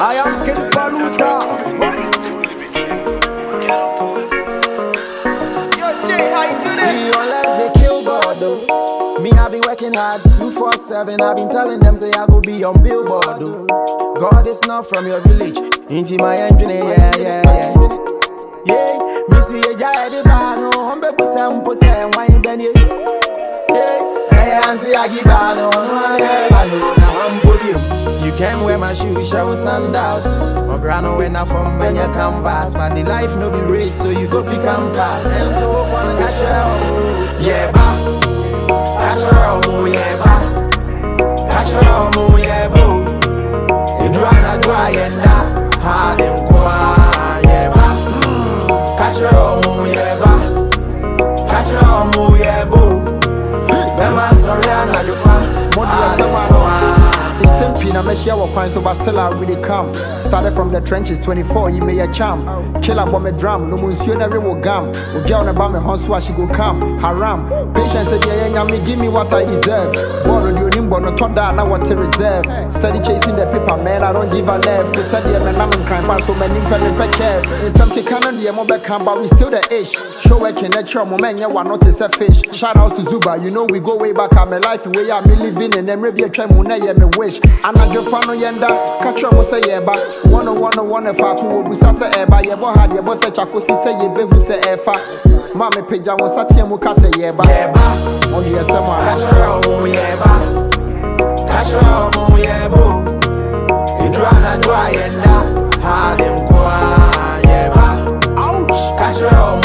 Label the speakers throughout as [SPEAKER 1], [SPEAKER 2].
[SPEAKER 1] I am King Paluta.
[SPEAKER 2] See, all they kill God though. Me, I be working hard 247. I been telling them, say, I go be on billboard though. God is not from your village. Into my engine, yeah, yeah, yeah. Yeah, me see a guy, the man, who humble, pussy, and pussy, and wine, no know, now I'm. You can wear my shoes, show sandals. My brano when I from when you canvas. But the life no be race, so you go fi campus. And so wanna catch your own. Yeah, ba. Catch own, yeah, ba. Catch yeah, boo. You dry na dry and hard and quiet, yeah, ba. Catch own, yeah, ba. Catch own, yeah, boo. Bema sorry, I'm not your fan.
[SPEAKER 1] Modi
[SPEAKER 2] Hard and
[SPEAKER 1] asema Nsɛm pii na mɛhyia wɔ kwan so but still I really come Started from the trenches 24 he made a champ. Killer bɔ me drum no mu nsuo na we wo gam O girl na ba me ho so a she go come Haram. Patience sɛ deɛ yɛnya me give me what I deserve. Bɔɔlo deɛ onim bɔ no tɔ da na to reserve. Steady chasing the paper man I don't give a left. Te sɛ deɛ menam nkran pa so m'anim pɛ me mpɛ curve Nsɛm keka no deɛ mobɛka but we still the ish. Show working ɛkyerɛ mo mɛnyɛ wano te sɛ fish. Shout outs to Zuba you know we go way back I'm a life way a me living in bi atwa mu na yɛ me wish anadwo fa no yɛnda ka kyerɛ mo sɛ yɛba wɔno wɔno wɔne faako wɔbusa sɛ ɛba yɛbɔ ha deɛ bɔ sɛ kyakosi sɛ yɛbɛhu sɛ ɛfa ma mepagya wo nsa teɛ mu ka sɛ yɛba
[SPEAKER 2] Yɛba.
[SPEAKER 1] ɔde yɛsɛm a
[SPEAKER 2] Catch your own, oh, oh, yeah, ba. Catch your own, oh, yeah, boo. You dry na dry and that hard and quiet, yeah, ba.
[SPEAKER 1] ouch
[SPEAKER 2] Catch your own,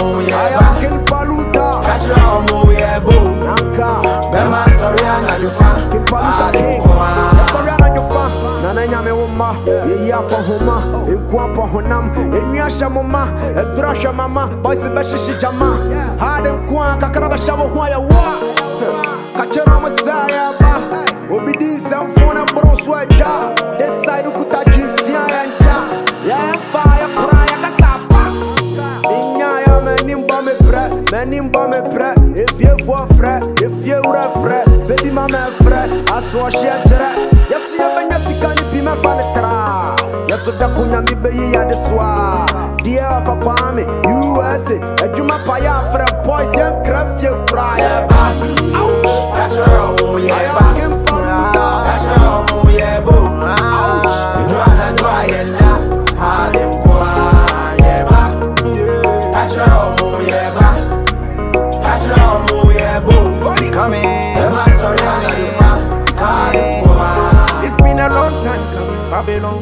[SPEAKER 1] nana yeyapa homa ekuapa honam ɛnwi ahyɛ mo ma ɛdoro ahwɛ mama bɔse bɛhyehye gyama hade nko a kakra bɛhyɛ wo ho a yɛwoa ka kyerɛ mo sɛ yɛba obi di nsɛmfo ne boro so agya de side kuta dwemfia yɛnkya yɛmfa yɛkora yɛkasa fa menya yɛ m'anim bɔ me prɛ m'anim bɔ me prɛ efiefoɔ frɛ efie wura frɛ bɛdi ma mɛfrɛ asoɔhyeɛ kyerɛ ko nyame bɛyi yɛde soa deɛ ɔfa kwame usa adwuma pa yɛ afrɛ boys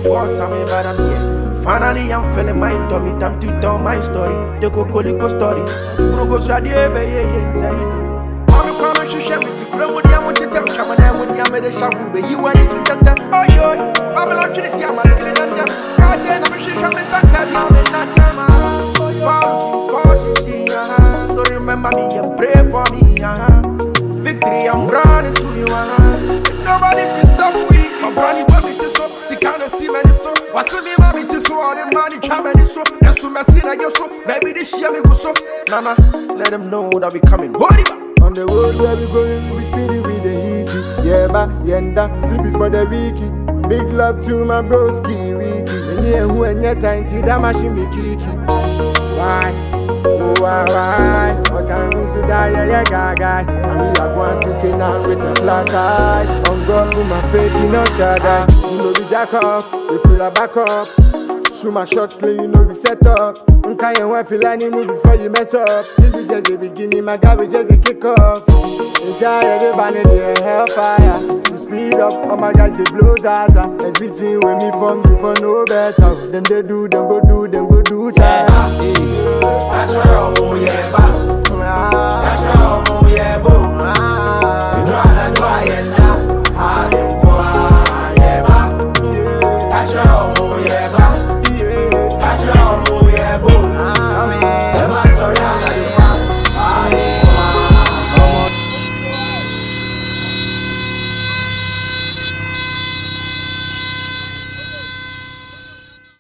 [SPEAKER 3] force, I'm in I'm here. Finally, I'm feeling my tummy, time to tell my story. The Cocoliko story. Brogo Sadia, Bay, inside. I'm coming with? I'm with I'm Trinity, I'm a I'm a I'm a I'm uh-huh. So remember me and pray for me, uh-huh. Victory, I'm running to you, uh-huh. Nobody feels stop we. My brother, what me to so? See, can't see me so. What's me, mommy, to so? All the money, come and so. And so, my sin, I so. Baby, this year, me go so. Nana, let them know that we coming. Hold it.
[SPEAKER 1] On the road where we going, we speeding with the heaty. Yeah, ba, yenda, sleep is for the wiki. Big love to my broski, wiki. I ain't that machine me kiki. Why? Oh, why, why? Is to die? Yeah, yeah, guy, guy. And we are going to Canaan with a flat eye. On God, put my faith in no shadow. You know, we jack up, we pull her back up. Shoot my shot clean, you know we set up. Nka your wife feel any move before you mess up. This be just the beginning, my guy, we just the kick off. Enjoy everybody, the hellfire. Speed up, all my guys, they blow Zaza. SVG with me from you for no better. Them they do, them go do, them go do
[SPEAKER 2] Yeah,